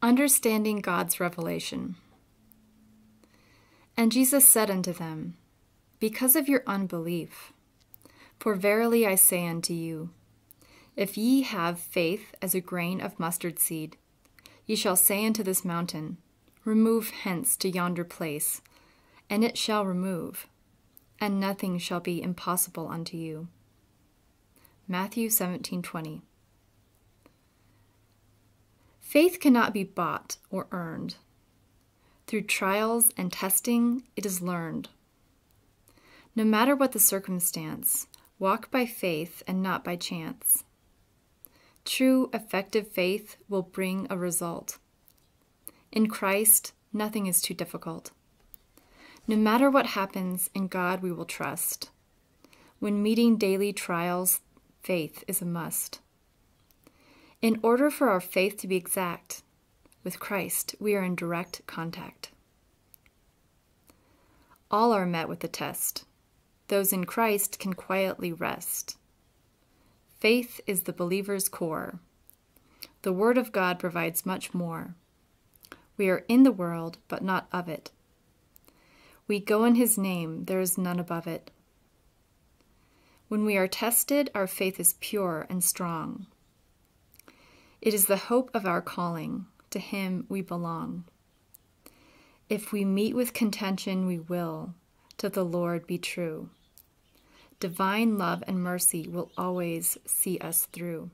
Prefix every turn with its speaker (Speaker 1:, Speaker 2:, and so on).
Speaker 1: Understanding God's revelation. And Jesus said unto them, Because of your unbelief. For verily I say unto you, if ye have faith as a grain of mustard seed, ye shall say unto this mountain, Remove hence to yonder place, and it shall remove, and nothing shall be impossible unto you. Matthew 17:20 Faith cannot be bought or earned. Through trials and testing, it is learned. No matter what the circumstance, walk by faith and not by chance. True, effective faith will bring a result. In Christ, nothing is too difficult. No matter what happens, in God we will trust. When meeting daily trials, faith is a must. In order for our faith to be exact, with Christ, we are in direct contact. All are met with the test. Those in Christ can quietly rest. Faith is the believer's core. The Word of God provides much more. We are in the world, but not of it. We go in His name, there is none above it. When we are tested, our faith is pure and strong. It is the hope of our calling. To Him we belong. If we meet with contention, we will, to the Lord be true. Divine love and mercy will always see us through.